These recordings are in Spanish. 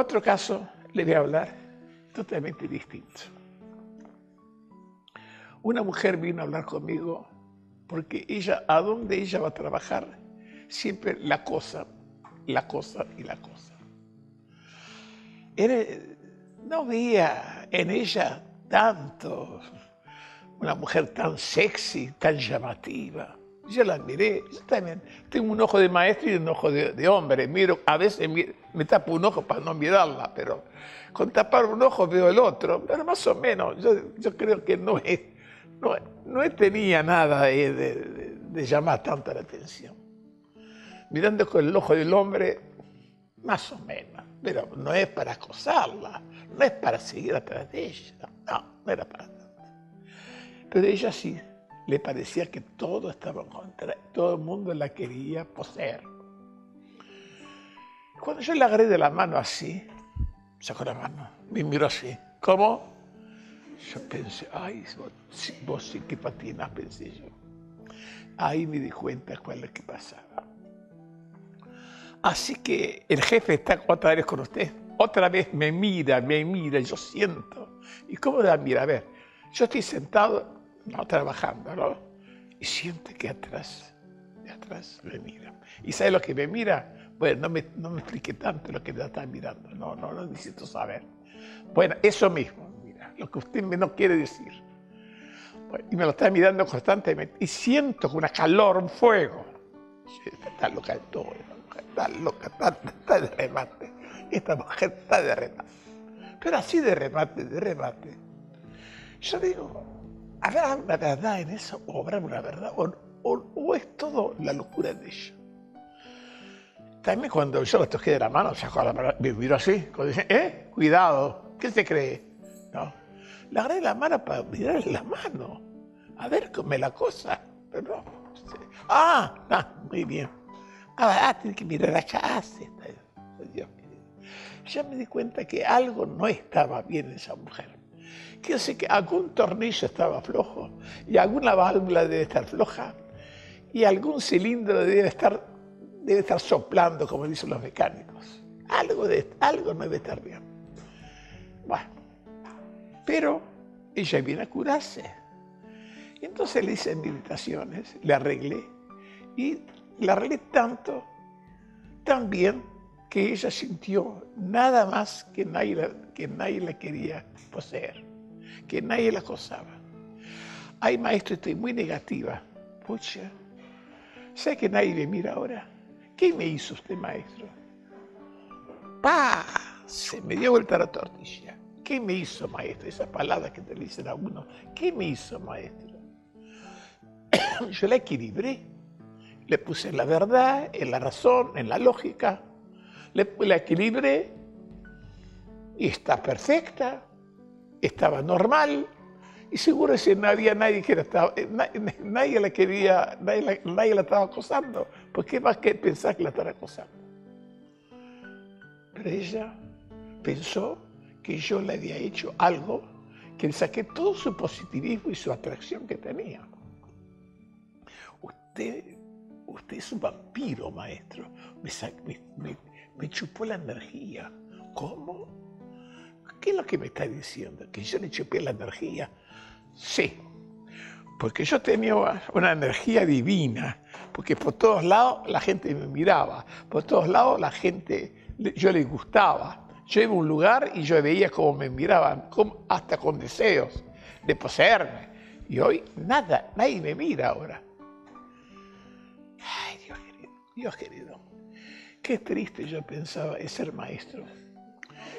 Otro caso, le voy a hablar totalmente distinto. Una mujer vino a hablar conmigo porque ella, a donde ella va a trabajar, siempre la cosa, la cosa y la cosa. no veía en ella tanto, una mujer tan sexy, tan llamativa. Yo la miré, yo también tengo un ojo de maestro y un ojo de, hombre. Miro, a veces me, tapo un ojo para no mirarla, pero con tapar un ojo veo el otro. Pero más o menos, yo, creo que no, es, no, no tenía nada de, de llamar tanta la atención. Mirando con el ojo del hombre, más o menos, pero no es para acosarla, no es para seguir atrás de ella, no, no era para tanto. Pero ella sí, le parecía que todo estaba en contra, todo el mundo la quería poseer. Cuando yo le agarré de la mano así, sacó la mano, me miró así, ¿cómo? Yo pensé, ay, vos, sí que patinas, pensé yo. Ahí me di cuenta cuál es lo que pasaba. Así que el jefe está otra vez con usted. Otra vez me mira, me mira, yo siento. ¿Y cómo la mira? A ver, yo estoy sentado no trabajando, ¿no? Y siente que atrás, de atrás me mira. ¿Y sabe lo que me mira? Bueno, no me, no me explique tanto lo que me está mirando. No, no, no necesito saber. Bueno, eso mismo, mira, lo que usted me no quiere decir. y me lo está mirando constantemente. Y siento una calor, un fuego. Está loca de todo, está loca, está, está de remate. Esta mujer está de remate. Pero así de remate, de remate. Yo digo, ¿Habrá una verdad en eso o habrá una verdad? ¿O, es todo la locura de ella? También cuando yo le toqué de la mano, sacó la mano, me miró así, cuando dice, ¿eh? Cuidado, ¿qué se cree? No. Le agarré la mano para mirarle la mano, a ver cómo la cosa. Pero no. Ah, ah, muy bien. Ah, tiene que mirar acá. Dios Ya me di cuenta que algo no estaba bien en esa mujer que sé que algún tornillo estaba flojo y alguna válvula debe estar floja y algún cilindro debe estar, debe estar soplando, como dicen los mecánicos. Algo, de, algo no debe estar bien. Bueno, pero ella viene a curarse. Y entonces le hice meditaciones, le arreglé y le arreglé tanto, tan bien, que ella sintió nada más que nadie, que nadie la quería poseer que nadie la acosaba. Ay, maestro, estoy muy negativa. Pucha, sé que nadie me mira ahora. ¿Qué me hizo usted, maestro? ¡Pah! Se me dio vuelta la tortilla. ¿Qué me hizo, maestro? Esa palabra que te dicen a uno. ¿Qué me hizo, maestro? Yo la equilibré. Le puse en la verdad, en la razón, en la lógica. Le, la equilibré y está perfecta estaba normal y seguro que no había nadie que la estaba, eh, nadie, la quería, nadie la, estaba acosando, porque más que pensar que la estaba acosando. Pero ella pensó que yo le había hecho algo que le saqué todo su positivismo y su atracción que tenía. Usted, usted es un vampiro, maestro. Me, me chupó la energía. ¿Cómo? ¿Qué es lo que me está diciendo? ¿Que yo le chupé la energía? Sí, porque yo tenía una energía divina, porque por todos lados la gente me miraba, por todos lados la gente, yo le gustaba. Yo iba a un lugar y yo veía cómo me miraban, hasta con deseos de poseerme. Y hoy nada, nadie me mira ahora. Ay, Dios querido, Dios querido. Qué triste yo pensaba es ser maestro.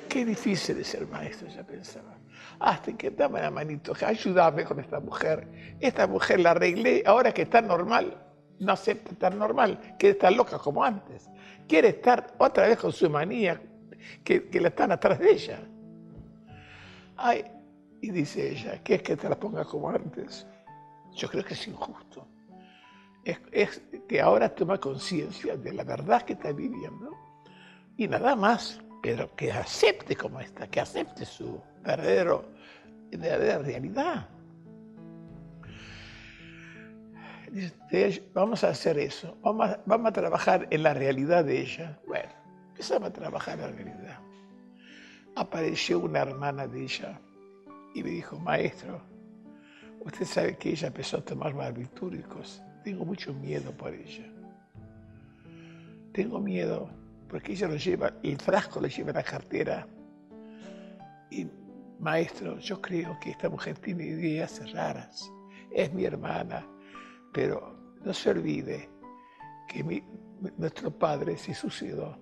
Qué difícil es ser maestro, ya pensaba. Hasta que dame la manito, ayúdame con esta mujer. Esta mujer la arreglé, ahora que está normal, no acepta estar normal, quiere estar loca como antes. Quiere estar otra vez con su manía, que, que la están atrás de ella. Ay, y dice ella, ¿qué es que te la ponga como antes? Yo creo que es injusto. Es, que ahora toma conciencia de la verdad que está viviendo y nada más pero que acepte como está, que acepte su verdadero, verdadera realidad. vamos a hacer eso, vamos a, vamos a trabajar en la realidad de ella. Bueno, empezamos a trabajar en la realidad. apareció una hermana de ella y me dijo, maestro, usted sabe que ella empezó a tomar barbitúricos. Tengo mucho miedo por ella. Tengo miedo porque ella lo lleva, el frasco lo lleva en la cartera. Y maestro, yo creo que esta mujer tiene ideas raras. Es mi hermana, pero no se olvide que nuestro padre se suicidó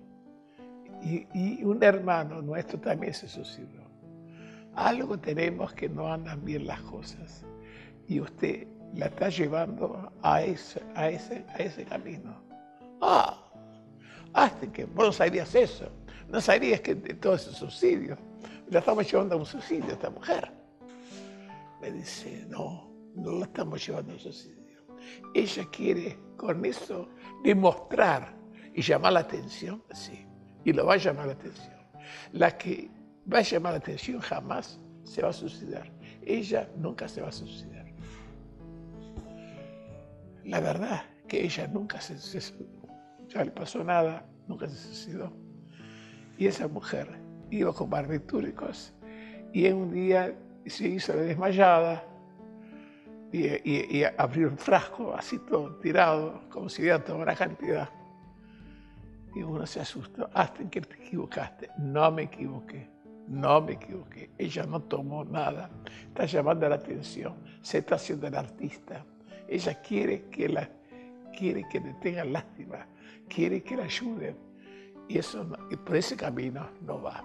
y, y, un hermano nuestro también se suicidó. Algo tenemos que no andan bien las cosas y usted la está llevando a ese, a ese, a ese camino. Ah, hasta que vos no sabías eso, no sabías que de todo ese suicidio, la estamos llevando a un suicidio esta mujer. Me dice, no, no la estamos llevando a un suicidio. Ella quiere con eso demostrar y llamar la atención, sí, y lo va a llamar la atención. La que va a llamar la atención jamás se va a suicidar. Ella nunca se va a suicidar. La verdad que ella nunca se, se ya le pasó nada, nunca se suicidó. Y esa mujer iba con barbitúricos y en un día se hizo desmayada y, abrió un frasco así todo tirado, como si hubiera tomado una cantidad. Y uno se asustó, hasta que te equivocaste. No me equivoqué, no me equivoqué. Ella no tomó nada, está llamando la atención, se está haciendo el artista. Ella quiere que, la, quiere que le tengan lástima, quiere que la ayuden. Y, eso y por ese camino no va.